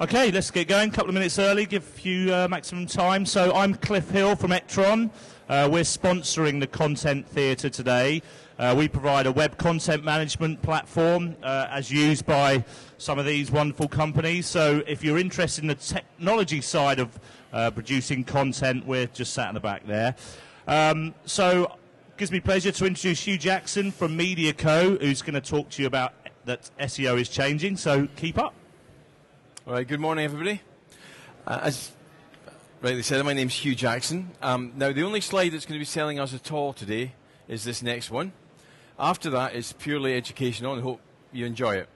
Okay, let's get going. A couple of minutes early, give you uh, maximum time. So I'm Cliff Hill from Ektron. Uh, we're sponsoring the Content Theatre today. Uh, we provide a web content management platform uh, as used by some of these wonderful companies. So if you're interested in the technology side of uh, producing content, we're just sat in the back there. Um, so it gives me pleasure to introduce Hugh Jackson from Media Co, who's going to talk to you about that SEO is changing. So keep up. All right, good morning, everybody. Uh, as rightly said, my name's Hugh Jackson. Um, now, the only slide that's going to be selling us at all today is this next one. After that, it's purely educational, and I hope you enjoy it.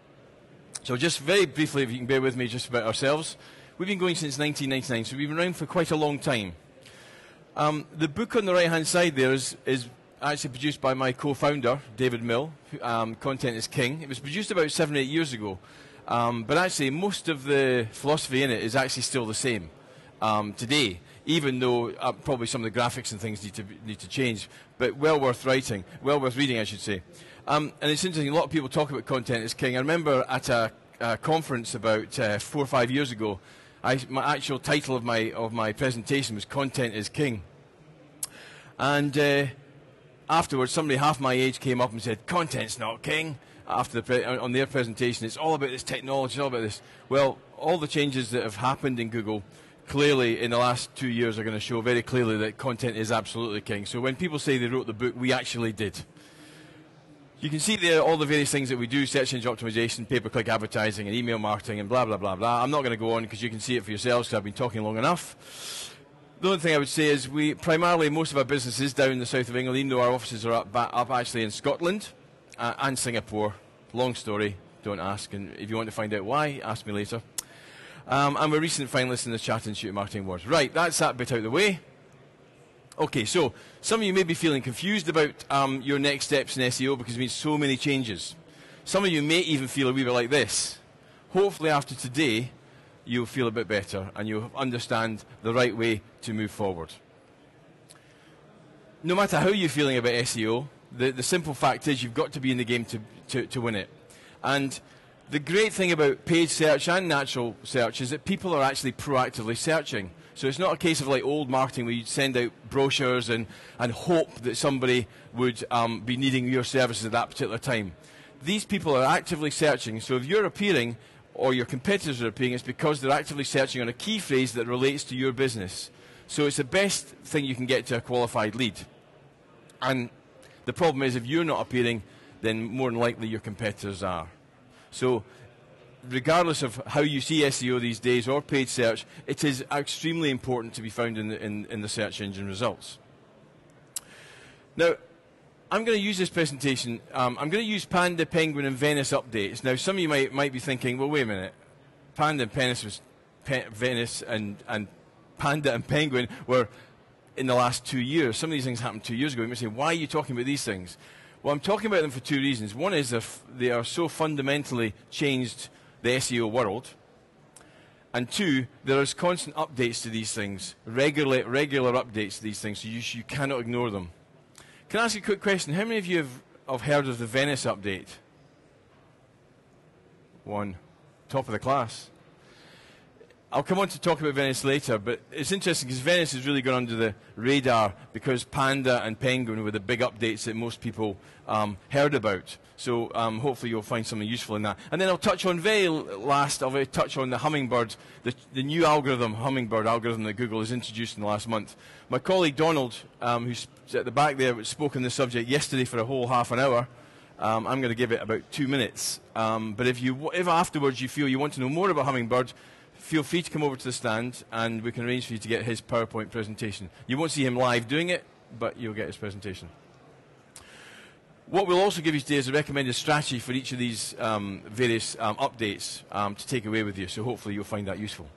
So, just very briefly, if you can bear with me just about ourselves. We've been going since 1999, so we've been around for quite a long time. Um, the book on the right hand side there is, is actually produced by my co founder, David Mill. Um, Content is King. It was produced about seven eight years ago. Um, but actually, most of the philosophy in it is actually still the same um, today, even though uh, probably some of the graphics and things need to need to change. But well worth writing, well worth reading, I should say. Um, and it's interesting. A lot of people talk about content as king. I remember at a, a conference about uh, four or five years ago. I, my actual title of my of my presentation was "Content is King," and uh, afterwards, somebody half my age came up and said, "Content's not king." After the pre- on their presentation. It's all about this technology, it's all about this. Well, all the changes that have happened in Google clearly in the last two years are going to show very clearly that content is absolutely king. So when people say they wrote the book, we actually did. You can see there all the various things that we do, search engine optimization, pay-per-click advertising, and email marketing, and blah, blah, blah, blah. I'm not going to go on because you can see it for yourselves because I've been talking long enough. The only thing I would say is we primarily, most of our business is down in the south of England, even though our offices are up, up actually in Scotland uh, and Singapore. Long story, don't ask. And if you want to find out why, ask me later. Um, and we're recent finalists in the Chartered Institute Marketing Awards. Right, that's that bit out of the way. Okay, so some of you may be feeling confused about um, your next steps in SEO because there's been so many changes. Some of you may even feel a wee bit like this. Hopefully, after today, you'll feel a bit better and you'll understand the right way to move forward. No matter how you're feeling about SEO, the, the simple fact is you've got to be in the game to, to, to win it. And the great thing about paid search and natural search is that people are actually proactively searching. So it's not a case of like old marketing where you'd send out brochures and, and hope that somebody would um, be needing your services at that particular time. These people are actively searching. So if you're appearing or your competitors are appearing, it's because they're actively searching on a key phrase that relates to your business. So it's the best thing you can get to a qualified lead. And the problem is if you're not appearing, then more than likely your competitors are. So regardless of how you see SEO these days or paid search, it is extremely important to be found in the, in, in the search engine results. Now, I'm going to use this presentation. Um, I'm going to use Panda, Penguin, and Venice updates. Now, some of you might, might be thinking, well, wait a minute. Panda and Venice was Pe Venice and, and Panda and Penguin were in the last two years. Some of these things happened two years ago. You might say, why are you talking about these things? Well, I'm talking about them for two reasons. One is they are so fundamentally changed the SEO world. And two, there is constant updates to these things, regular, regular updates to these things, so you, you cannot ignore them. Can I ask you a quick question? How many of you have, have heard of the Venice update? One. Top of the class. I'll come on to talk about Venice later, but it's interesting because Venice has really gone under the radar because Panda and Penguin were the big updates that most people um, heard about. So um, hopefully you'll find something useful in that. And then I'll touch on very last, I'll touch on the Hummingbird, the, the new algorithm, Hummingbird algorithm that Google has introduced in the last month. My colleague Donald, um, who's at the back there, spoke on the subject yesterday for a whole half an hour. Um, I'm going to give it about two minutes. Um, but if, you, if afterwards you feel you want to know more about Hummingbird, feel free to come over to the stand and we can arrange for you to get his PowerPoint presentation. You won't see him live doing it, but you'll get his presentation. What we'll also give you today is a recommended strategy for each of these um, various um, updates um, to take away with you, so hopefully you'll find that useful.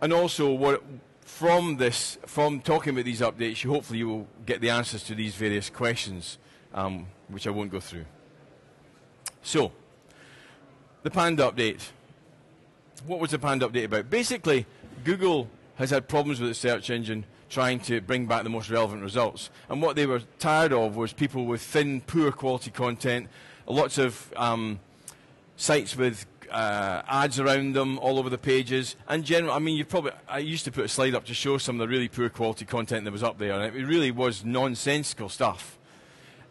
And also, what, from this, from talking about these updates, you hopefully you will get the answers to these various questions, um, which I won't go through. So, the Panda update what was the Panda update about? Basically, Google has had problems with its search engine trying to bring back the most relevant results. And what they were tired of was people with thin, poor quality content, lots of um, sites with uh, ads around them all over the pages. And general, I mean, you probably I used to put a slide up to show some of the really poor quality content that was up there, and it really was nonsensical stuff.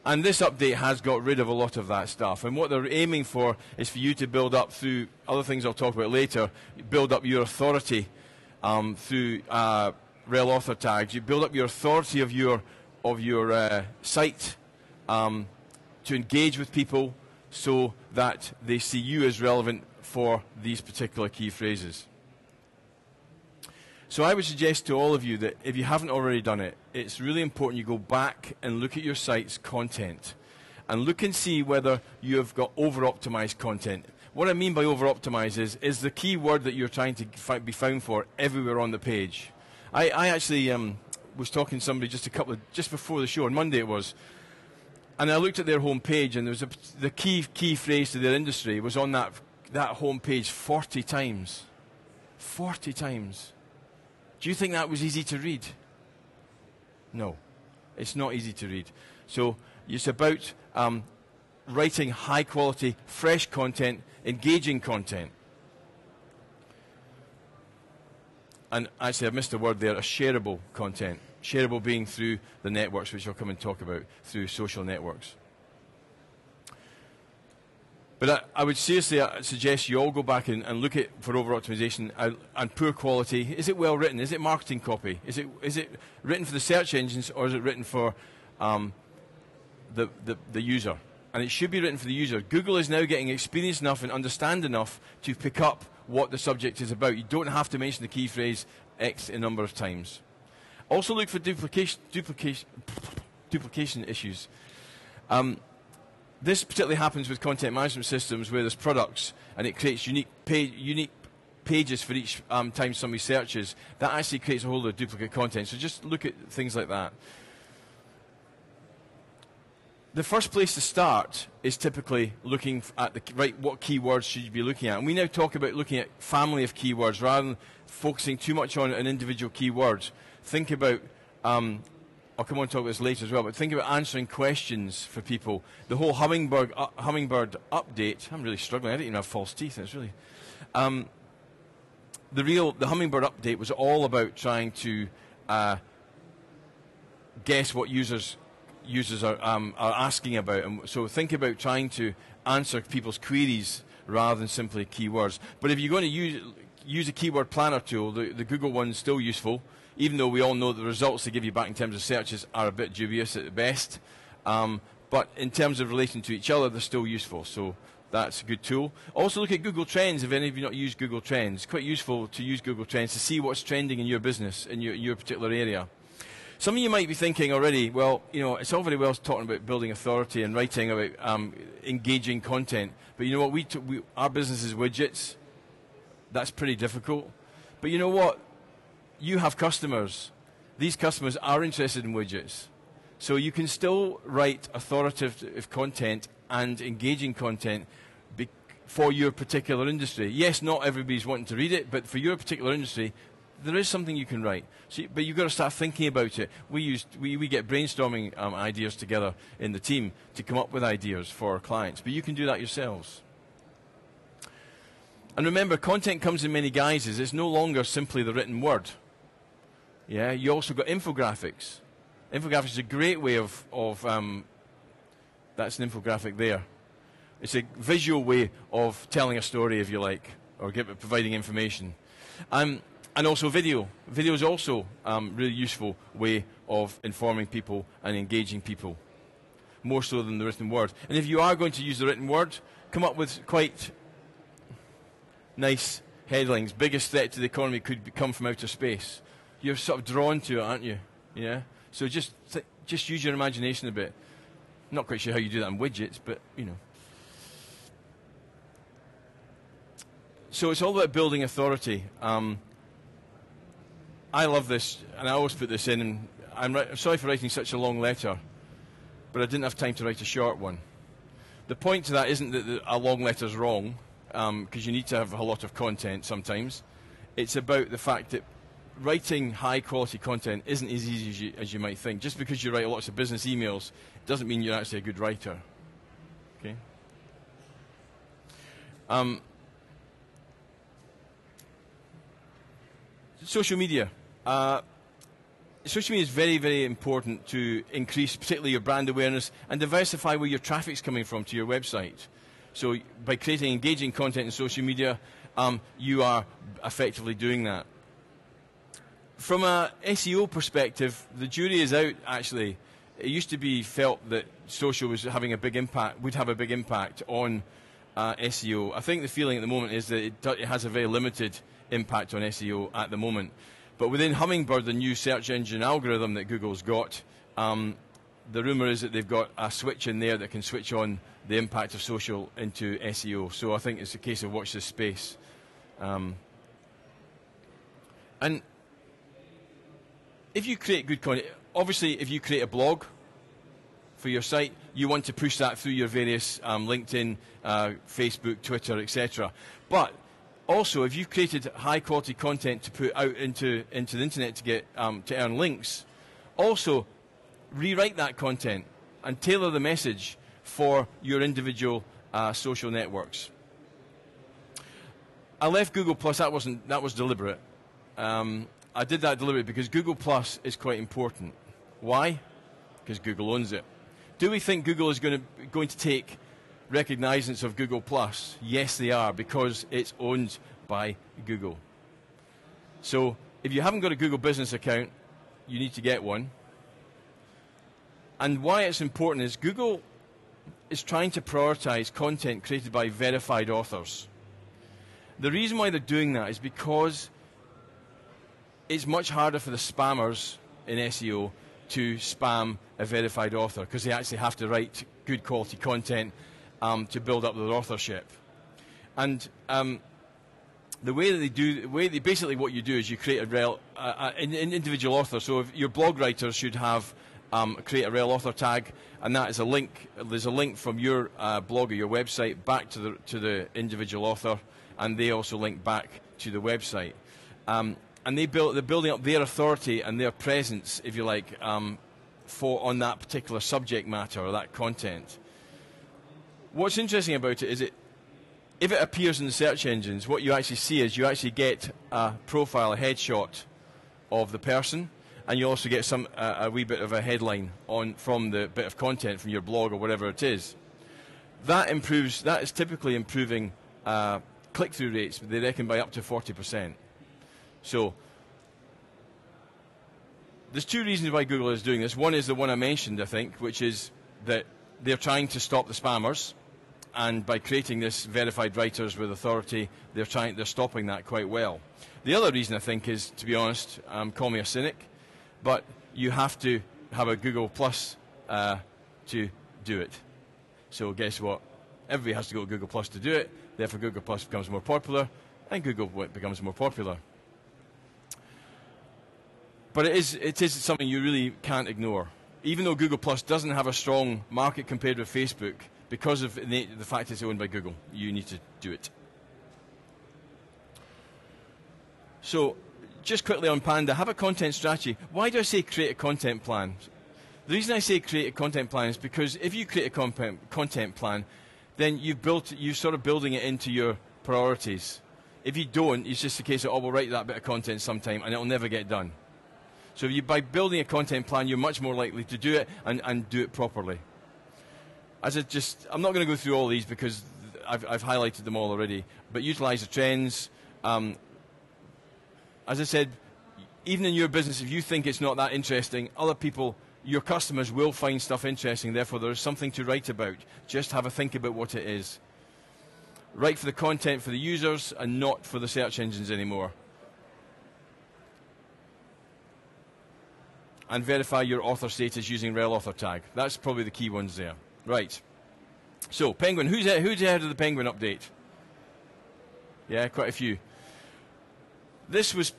And this update has got rid of a lot of that stuff. And what they're aiming for is for you to build up through other things I'll talk about later, build up your authority um, through uh, rel author tags. You build up your authority of your of your uh, site um, to engage with people so that they see you as relevant for these particular key phrases. So I would suggest to all of you that if you haven't already done it, it's really important you go back and look at your site's content and look and see whether you have got over-optimized content. What I mean by over-optimized is, is the key word that you're trying to be found for everywhere on the page. I, I actually um, was talking to somebody just a couple of, just before the show, on Monday it was, and I looked at their homepage, and there was a, the key key phrase to their industry was on that that homepage 40 times. 40 times. Do you think that was easy to read? No, it's not easy to read. So it's about um, writing high quality, fresh content, engaging content. And actually, I missed a word there, a shareable content. Shareable being through the networks, which I'll come and talk about, through social networks. But I, I, would seriously uh, suggest you all go back and, and look at for over optimization and, and, poor quality. Is it well written? Is it marketing copy? Is it is it written for the search engines or is it written for um, the, the the user? And it should be written for the user. Google is now getting experienced enough and understand enough to pick up what the subject is about. You don't have to mention the key phrase X a number of times. Also look for duplication, duplication, duplication issues. Um, this particularly happens with content management systems where there's products and it creates unique, unique pages for each um, time somebody searches. That actually creates a whole lot of duplicate content. So just look at things like that. The first place to start is typically looking at the right what keywords should you be looking at. And we now talk about looking at family of keywords rather than focusing too much on an individual keyword think about um, I'll come on to talk about this later as well, but think about answering questions for people. The whole hummingbird, uh, hummingbird update, I'm really struggling. I didn't even have false teeth. It's really. Um, the real, the hummingbird update was all about trying to uh, guess what users users are, um, are asking about. And so think about trying to answer people's queries rather than simply keywords. But if you're going to use, use a keyword planner tool, the, the Google one's still useful even though we all know the results they give you back in terms of searches are a bit dubious at the best. Um, but in terms of relating to each other, they're still useful. So that's a good tool. Also look at Google Trends if any of you not used Google Trends. It's quite useful to use Google Trends to see what's trending in your business, in your, your particular area. Some of you might be thinking already, well, you know, it's all very well talking about building authority and writing about um, engaging content, but you know what? We, we our business is widgets. That's pretty difficult. But you know what? You have customers. These customers are interested in widgets. So you can still write authoritative content and engaging content for your particular industry. Yes, not everybody's wanting to read it, but for your particular industry, there is something you can write. So, but you've got to start thinking about it. We, used, we, we get brainstorming um, ideas together in the team to come up with ideas for our clients, but you can do that yourselves. And remember, content comes in many guises. It's no longer simply the written word. Yeah, you also got infographics. Infographics is a great way of, of um, that's an infographic there. It's a visual way of telling a story, if you like, or give, providing information. Um, and also video. Video is also a um, really useful way of informing people and engaging people, more so than the written word. And if you are going to use the written word, come up with quite nice headlines. Biggest threat to the economy could come from outer space you're sort of drawn to it, aren't you? Yeah. So just th- just use your imagination a bit. Not quite sure how you do that in widgets, but you know. So it's all about building authority. Um, I love this, and I always put this in. And I'm, ri- I'm sorry for writing such a long letter, but I didn't have time to write a short one. The point to that isn't that the, a long letter is wrong, because um, you need to have a lot of content sometimes. It's about the fact that writing high quality content isn't as easy as you, as you might think. Just because you write lots of business emails doesn't mean you're actually a good writer. Okay? Um, social media. Uh, social media is very, very important to increase, particularly your brand awareness, and diversify where your traffic's coming from to your website. So by creating engaging content in social media, um, you are effectively doing that. From a SEO perspective, the jury is out. Actually, it used to be felt that social was having a big impact, would have a big impact on uh, SEO. I think the feeling at the moment is that it, it has a very limited impact on SEO at the moment. But within Hummingbird, the new search engine algorithm that Google's got, um, the rumour is that they've got a switch in there that can switch on the impact of social into SEO. So I think it's a case of watch this space. Um, and if you create good content, obviously if you create a blog for your site, you want to push that through your various um, LinkedIn, uh, Facebook, Twitter, etc. But also, if you've created high quality content to put out into, into the internet to get um, to earn links, also rewrite that content and tailor the message for your individual uh, social networks. I left Google Plus. That wasn't that was deliberate. Um, I did that deliberately because Google Plus is quite important. Why? Because Google owns it. Do we think Google is going to going to take recognizance of Google Plus? Yes, they are because it's owned by Google. So if you haven't got a Google business account, you need to get one. And why it's important is Google is trying to prioritize content created by verified authors. The reason why they're doing that is because it's much harder for the spammers in SEO to spam a verified author because they actually have to write good quality content um, to build up their authorship. And um, the way that they do, the way they, basically what you do is you create a rel, uh, an individual author. So your blog writers should have um, create a rel author tag, and that is a link. There's a link from your uh, blog or your website back to the to the individual author, and they also link back to the website. Um, and they build, they're building up their authority and their presence, if you like, um, for on that particular subject matter or that content. What's interesting about it is it, if it appears in the search engines, what you actually see is you actually get a profile, a headshot of the person, and you also get some uh, a wee bit of a headline on from the bit of content from your blog or whatever it is. That improves. That is typically improving uh, click-through rates. They reckon by up to forty percent. So there's two reasons why Google is doing this. One is the one I mentioned, I think, which is that they're trying to stop the spammers, and by creating this verified writers with authority, they're trying they're stopping that quite well. The other reason I think is, to be honest, um, call me a cynic, but you have to have a Google Plus uh, to do it. So guess what? Everybody has to go to Google Plus to do it. Therefore, Google Plus becomes more popular, and Google becomes more popular. But it is, it is something you really can't ignore. Even though Google Plus doesn't have a strong market compared with Facebook, because of the, the fact it's owned by Google, you need to do it. So just quickly on Panda, have a content strategy. Why do I say create a content plan? The reason I say create a content plan is because if you create a content, plan, then you've built, you're sort of building it into your priorities. If you don't, it's just a case of, oh, we'll write that bit of content sometime and it'll never get done. So you, by building a content plan, you're much more likely to do it and, and do it properly. As I just, I'm not going to go through all these because I've, I've highlighted them all already, but utilize the trends, um, as I said, even in your business, if you think it's not that interesting, other people, your customers will find stuff interesting. Therefore, there is something to write about. Just have a think about what it is. Write for the content for the users and not for the search engines anymore. And verify your author status using rel author tag. That's probably the key ones there. Right. So, Penguin. Who's, who's ahead of the Penguin update? Yeah, quite a few. This was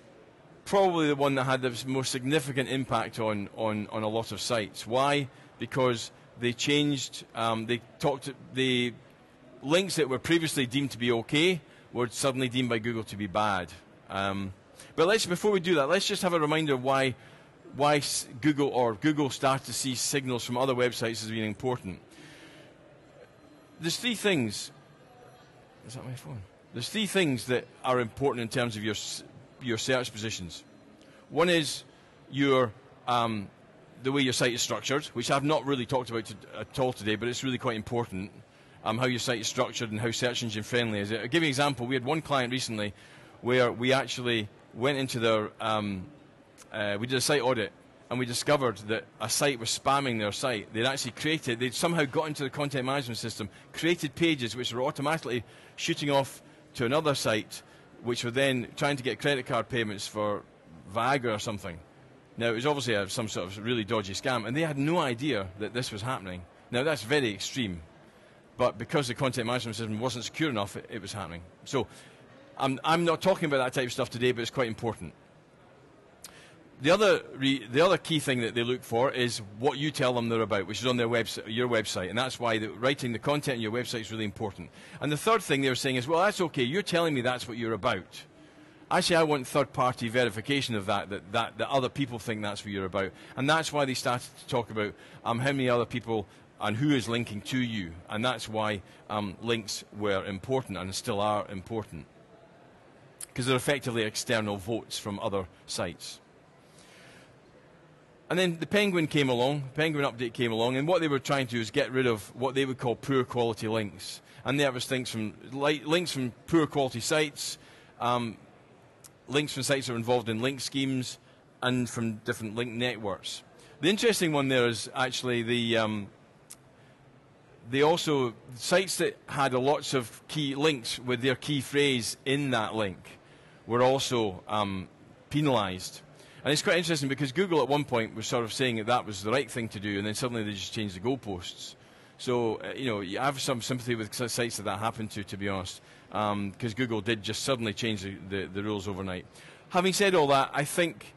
probably the one that had the most significant impact on, on, on a lot of sites. Why? Because they changed, um, they talked, the links that were previously deemed to be okay were suddenly deemed by Google to be bad. Um, but let's, before we do that, let's just have a reminder why, why Google or Google started to see signals from other websites as being important. There's three things. Is that my phone? There's three things that are important in terms of your your search positions. One is your um, the way your site is structured, which I've not really talked about to, at all today, but it's really quite important. Um, how your site is structured and how search engine friendly is it. I'll give you an example. We had one client recently where we actually went into their, um, uh, we did a site audit and we discovered that a site was spamming their site. They'd actually created, they'd somehow got into the content management system, created pages which were automatically shooting off to another site, which were then trying to get credit card payments for Viagra or something. Now, it was obviously a, some sort of really dodgy scam, and they had no idea that this was happening. Now, that's very extreme, but because the content management system wasn't secure enough, it, it was happening. So, I'm, I'm not talking about that type of stuff today, but it's quite important. The other, the other key thing that they look for is what you tell them they're about, which is on their your website, and that's why the, writing the content on your website is really important. And the third thing they were saying is, well, that's okay. You're telling me that's what you're about. Actually, I want third-party verification of that, that, that, that other people think that's what you're about. And that's why they started to talk about um, how many other people and who is linking to you. And that's why um, links were important and still are important. Because they're effectively external votes from other sites. And then the Penguin came along, Penguin update came along, and what they were trying to do is get rid of what they would call poor quality links. And there was things from links from poor quality sites, um, links from sites that are involved in link schemes, and from different link networks. The interesting one there is actually the um, they also sites that had lots of key links with their key phrase in that link were also um, penalised. And it's quite interesting because Google at one point was sort of saying that that was the right thing to do, and then suddenly they just changed the goalposts. So, uh, you know, I have some sympathy with sites that that happened to, to be honest, because um, Google did just suddenly change the, the, the rules overnight. Having said all that, I think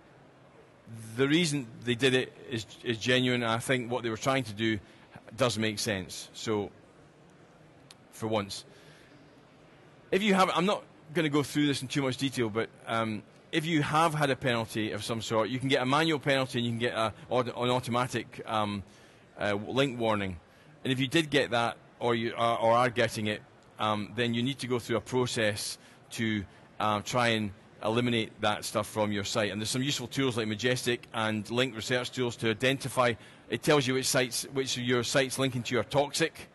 the reason they did it is, is genuine, and I think what they were trying to do does make sense. So, for once. If you have, I'm not going to go through this in too much detail, but um, if you have had a penalty of some sort, you can get a manual penalty and you can get a, an automatic um, uh, link warning. And if you did get that, or you are, or are getting it, um, then you need to go through a process to uh, try and eliminate that stuff from your site. And there's some useful tools like Majestic and link research tools to identify. It tells you which sites, which your sites linking to are toxic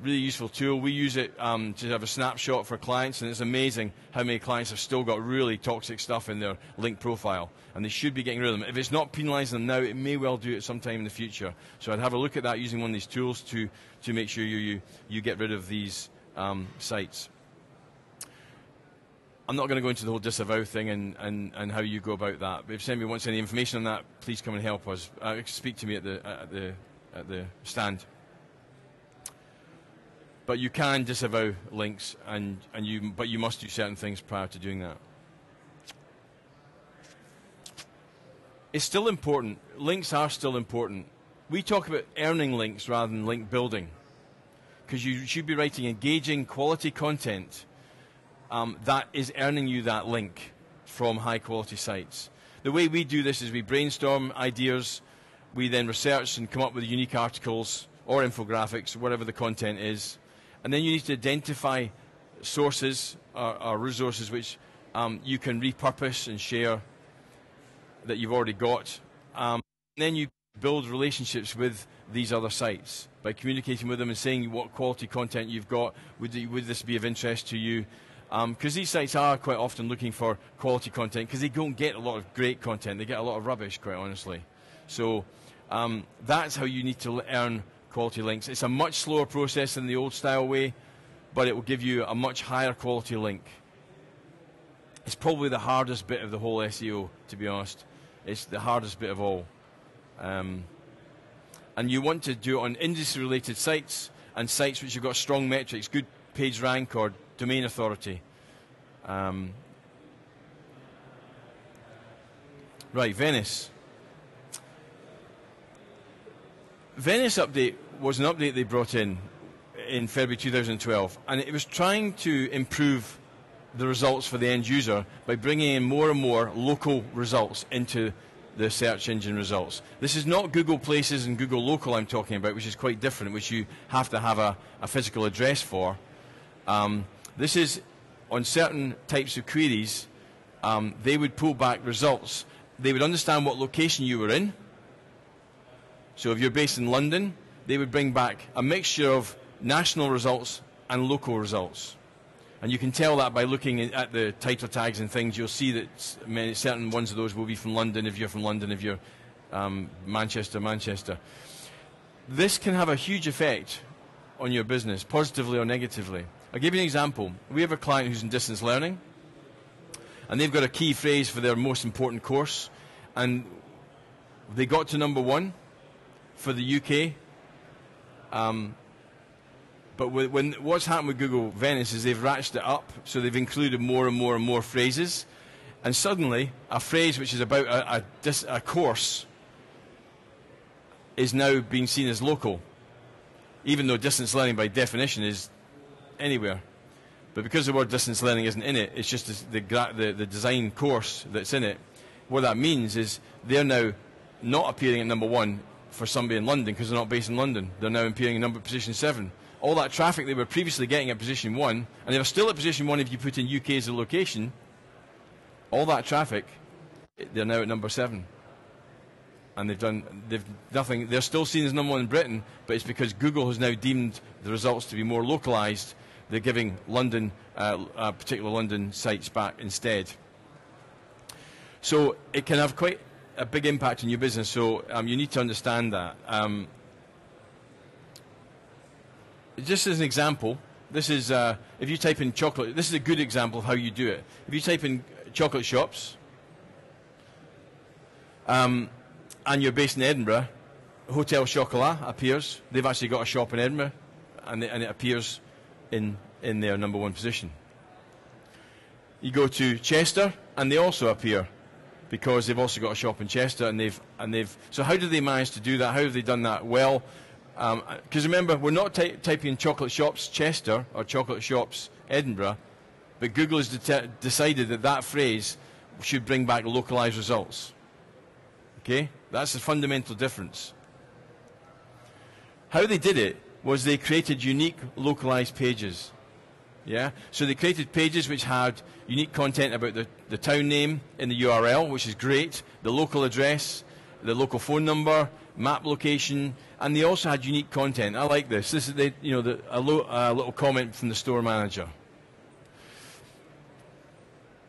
really useful tool. We use it um, to have a snapshot for clients, and it's amazing how many clients have still got really toxic stuff in their link profile, and they should be getting rid of them. If it's not penalising them now, it may well do it sometime in the future. So I'd have a look at that using one of these tools to, to make sure you, you, you get rid of these um, sites. I'm not going to go into the whole disavow thing and, and, and how you go about that. But if anybody wants any information on that, please come and help us. Uh, speak to me at the, at the, at the stand. But you can disavow links, and, and you, but you must do certain things prior to doing that. It's still important. Links are still important. We talk about earning links rather than link building. Because you should be writing engaging, quality content um, that is earning you that link from high quality sites. The way we do this is we brainstorm ideas, we then research and come up with unique articles or infographics, whatever the content is, and then you need to identify sources or, or resources which um, you can repurpose and share that you've already got. Um, then you build relationships with these other sites by communicating with them and saying what quality content you've got. Would, would this be of interest to you? Because um, these sites are quite often looking for quality content because they don't get a lot of great content. They get a lot of rubbish, quite honestly. So um, that's how you need to earn quality links. It's a much slower process than the old style way, but it will give you a much higher quality link. It's probably the hardest bit of the whole SEO, to be honest. It's the hardest bit of all. Um, and you want to do it on industry related sites and sites which have got strong metrics, good page rank or domain authority. Um, right, Venice. Venice update was an update they brought in in February 2012, and it was trying to improve the results for the end user by bringing in more and more local results into the search engine results. This is not Google Places and Google Local I'm talking about, which is quite different, which you have to have a, a physical address for. Um, this is on certain types of queries um, they would pull back results. They would understand what location you were in. So if you're based in London, they would bring back a mixture of national results and local results. And you can tell that by looking at the title tags and things. You'll see that many, certain ones of those will be from London if you're from London, if you're um, Manchester, Manchester. This can have a huge effect on your business, positively or negatively. I'll give you an example. We have a client who's in distance learning, and they've got a key phrase for their most important course, and they got to number one for the UK. Um, but when, what's happened with Google Venice is they've ratcheted it up, so they've included more and more and more phrases, and suddenly a phrase which is about a, a, a course is now being seen as local, even though distance learning by definition is anywhere. But because the word distance learning isn't in it, it's just the, the, the design course that's in it. What that means is they're now not appearing at number one for somebody in London because they're not based in London. They're now appearing in number position seven. All that traffic they were previously getting at position one, and they were still at position one if you put in UK as a location. All that traffic, they're now at number seven and they've done they've nothing. They're still seen as number one in Britain, but it's because Google has now deemed the results to be more localized. They're giving London, uh, uh, particular London sites back instead. So it can have quite a big impact on your business. So um, you need to understand that. Um, just as an example, this is uh, if you type in chocolate. This is a good example of how you do it. If you type in chocolate shops. Um, and you're based in Edinburgh, Hotel Chocolat appears. They've actually got a shop in Edinburgh, and, and it appears in, in their number one position. You go to Chester, and they also appear because they've also got a shop in Chester, and they've and they've. So how did they manage to do that? How have they done that? Well, because um, remember, we're not ty- typing in chocolate shops Chester or chocolate shops Edinburgh, but Google has de- decided that that phrase should bring back localized results. Okay? That's the fundamental difference. How they did it was they created unique localized pages. Yeah? So they created pages which had unique content about the, the town name in the URL, which is great, the local address, the local phone number, map location, and they also had unique content. I like this. This is the, you know, the, a, lo, a little comment from the store manager.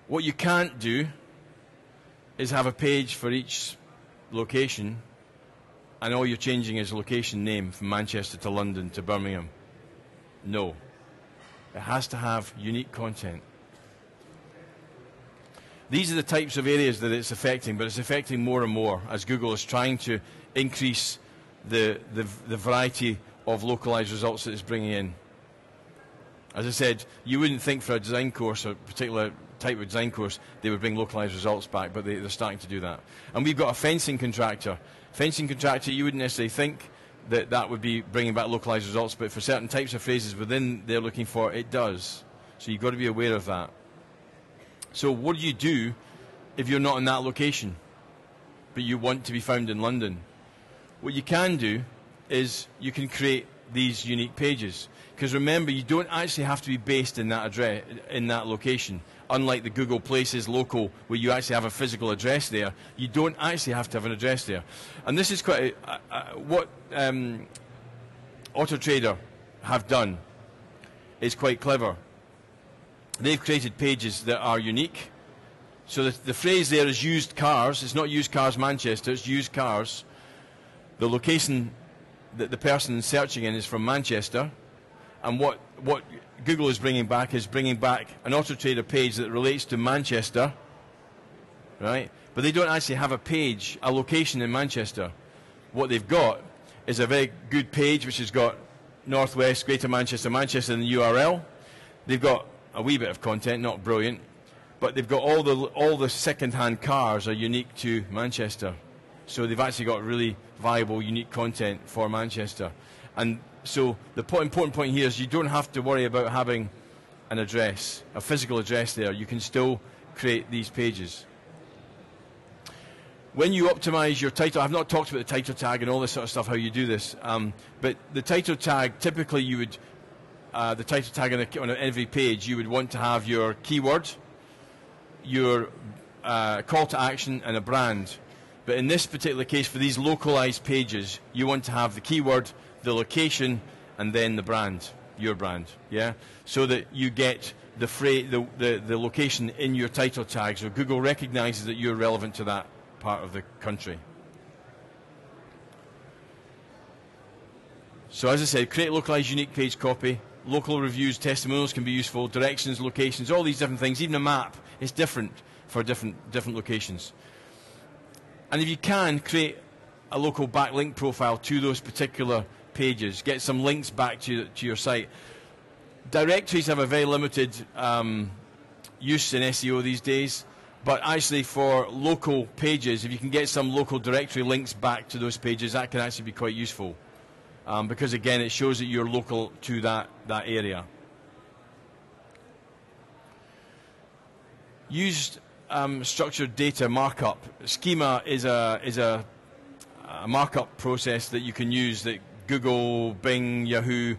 What you can't do is have a page for each location, and all you're changing is location name from Manchester to London to Birmingham. No. It has to have unique content. These are the types of areas that it's affecting, but it's affecting more and more as Google is trying to increase the, the, the variety of localized results that it's bringing in. As I said, you wouldn't think for a design course, a particular type of design course, they would bring localized results back, but they, are starting to do that. And we've got a fencing contractor. Fencing contractor, you wouldn't necessarily think that that would be bringing back localized results, but for certain types of phrases within they're looking for, it does. So you've got to be aware of that. So what do you do if you're not in that location, but you want to be found in London? What you can do is you can create these unique pages. Because remember, you don't actually have to be based in that address, in that location unlike the Google Places local, where you actually have a physical address there, you don't actually have to have an address there. And this is quite a, a, a, what um, AutoTrader have done is quite clever. They've created pages that are unique. So the, the phrase there is used cars. It's not used cars Manchester, it's used cars. The location that the person searching in is from Manchester. And what, what Google is bringing back is bringing back an Auto Trader page that relates to Manchester, right? But they don't actually have a page, a location in Manchester. What they've got is a very good page which has got Northwest, Greater Manchester, Manchester in the URL. They've got a wee bit of content, not brilliant, but they've got all the all the second-hand cars are unique to Manchester. So they've actually got really viable, unique content for Manchester. And so the important point here is you don't have to worry about having an address, a physical address there. You can still create these pages. When you optimize your title, I've not talked about the title tag and all this sort of stuff, how you do this, um, but the title tag, typically you would, uh, the title tag on, a, on, every page, you would want to have your keyword, your uh, call to action and a brand. But in this particular case, for these localized pages, you want to have the keyword, the location, and then the brand, your brand, yeah? So that you get the, the, the, the location in your title tag, so Google recognizes that you're relevant to that part of the country. So as I said, create localized unique page copy, local reviews, testimonials can be useful, directions, locations, all these different things, even a map is different for different, different locations. And if you can, create a local backlink profile to those particular pages, get some links back to, to your site. Directories have a very limited um, use in SEO these days, but actually for local pages, if you can get some local directory links back to those pages, that can actually be quite useful. Um, because again, it shows that you're local to that, that area. Used um, structured data markup. Schema is a is a, a, markup process that you can use that Google, Bing, Yahoo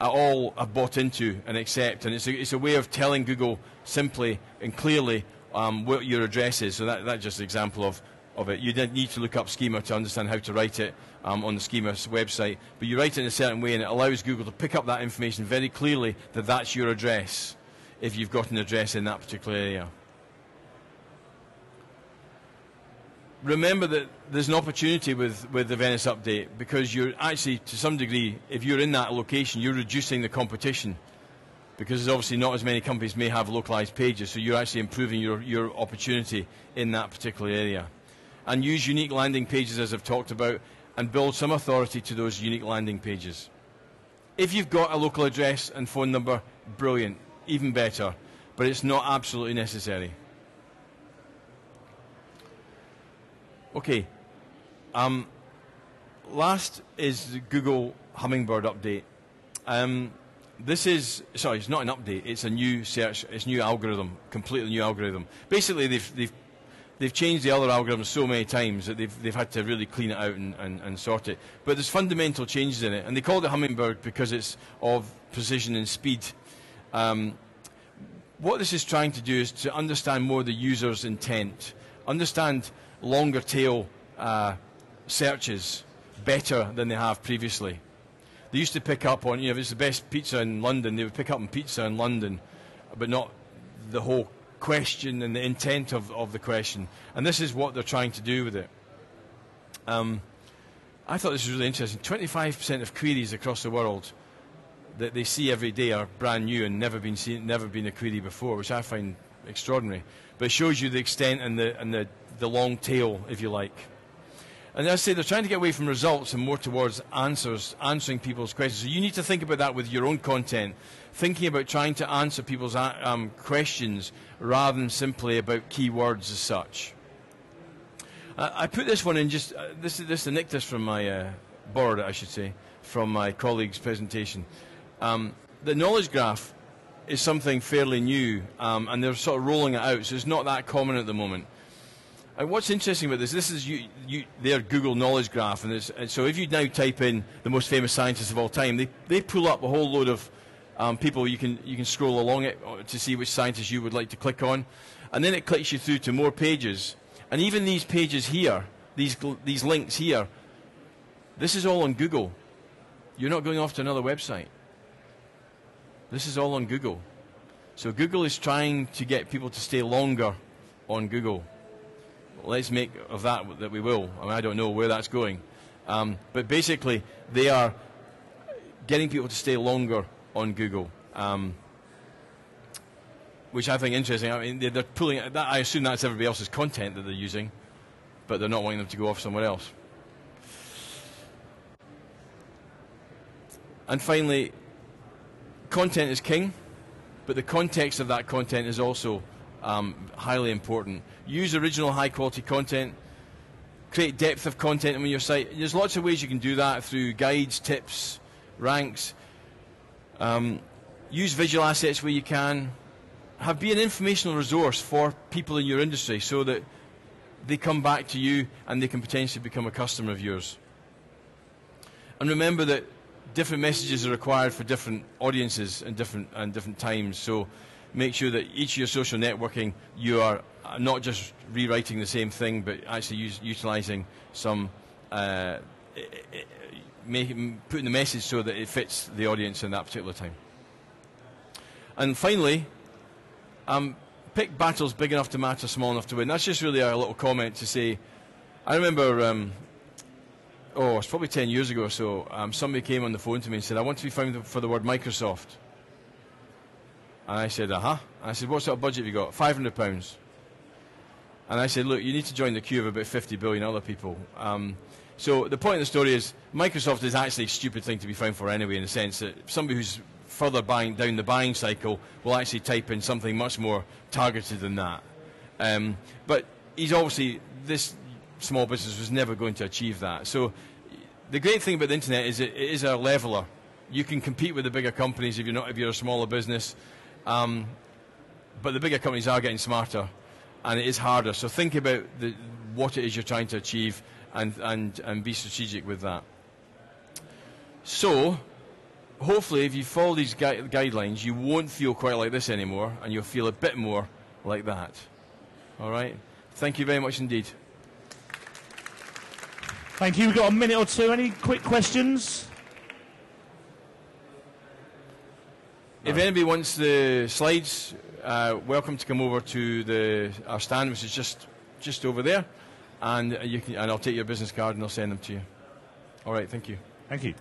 are all have bought into and accept, and it's a, it's a way of telling Google simply and clearly um, what your address is. So that, that's just an example of, of it. You need to look up schema to understand how to write it um, on the schema website, but you write it in a certain way, and it allows Google to pick up that information very clearly that that's your address if you've got an address in that particular area. Remember that there's an opportunity with, with the Venice update because you're actually, to some degree, if you're in that location, you're reducing the competition because there's obviously not as many companies may have localized pages, so you're actually improving your, your opportunity in that particular area. And use unique landing pages, as I've talked about, and build some authority to those unique landing pages. If you've got a local address and phone number, brilliant, even better, but it's not absolutely necessary. Okay. Um, last is the Google Hummingbird update. Um, this is sorry, it's not an update. It's a new search. It's new algorithm, completely new algorithm. Basically, they've they've they've changed the other algorithm so many times that they've they've had to really clean it out and, and, and sort it. But there's fundamental changes in it, and they called it Hummingbird because it's of precision and speed. Um, what this is trying to do is to understand more the user's intent, understand longer tail uh, searches better than they have previously. They used to pick up on, you know, if it's the best pizza in London, they would pick up on pizza in London, but not the whole question and the intent of, of the question. And this is what they're trying to do with it. Um, I thought this was really interesting. 25% of queries across the world that they see every day are brand new and never been seen, never been a query before, which I find extraordinary. But it shows you the extent and the, and the, the long tail, if you like. And as I say, they're trying to get away from results and more towards answers, answering people's questions. So you need to think about that with your own content, thinking about trying to answer people's um, questions rather than simply about keywords as such. I put this one in just, uh, this, this, I nicked this from my, uh, I should say, from my colleague's presentation. Um, the knowledge graph is something fairly new, um, and they're sort of rolling it out, so it's not that common at the moment. And what's interesting about this, this is you, you, their Google Knowledge Graph, and, and, so if you now type in the most famous scientists of all time, they, they pull up a whole load of um, people you can, you can scroll along it uh, to see which scientists you would like to click on, and then it clicks you through to more pages. And even these pages here, these, these links here, this is all on Google. You're not going off to another website. This is all on Google. So Google is trying to get people to stay longer on Google. Let's make of that that we will. I, mean, I don't know where that's going. Um, but basically, they are getting people to stay longer on Google. Um, which I think interesting. I mean, they're, pulling. That, I assume that's everybody else's content that they're using, but they're not wanting them to go off somewhere else. And finally, content is king, but the context of that content is also um, highly important. Use original high quality content. Create depth of content on your site. There's lots of ways you can do that through guides, tips, ranks. Um, use visual assets where you can. Have be an informational resource for people in your industry so that they come back to you and they can potentially become a customer of yours. And remember that different messages are required for different audiences and different and different times. So make sure that each of your social networking, you are not just rewriting the same thing, but actually use, utilizing some, uh, make, putting the message so that it fits the audience in that particular time. And finally, um, pick battles big enough to matter, small enough to win. That's just really a little comment to say. I remember, um, oh, it's probably 10 years ago or so, um, somebody came on the phone to me and said, I want to be found for the word Microsoft. And I said, uh huh. I said, what sort of budget have you got? £500. And I said, look, you need to join the queue of about 50 billion other people. Um, so the point of the story is Microsoft is actually a stupid thing to be found for anyway, in the sense that somebody who's further buying down the buying cycle will actually type in something much more targeted than that. Um, but he's obviously this small business was never going to achieve that. So the great thing about the internet is it, is a leveler. You can compete with the bigger companies if you're not if you're a smaller business, um, but the bigger companies are getting smarter, and it is harder. So think about the, what it is you're trying to achieve, and and and be strategic with that. So hopefully, if you follow these gui- guidelines, you won't feel quite like this anymore, and you'll feel a bit more like that. All right? Thank you very much indeed. Thank you. We've got a minute or two. Any quick questions? If anybody wants the slides, uh, welcome to come over to the our stand, which is just just over there, and you can, and I'll take your business card and I'll send them to you. All right, thank you. Thank you.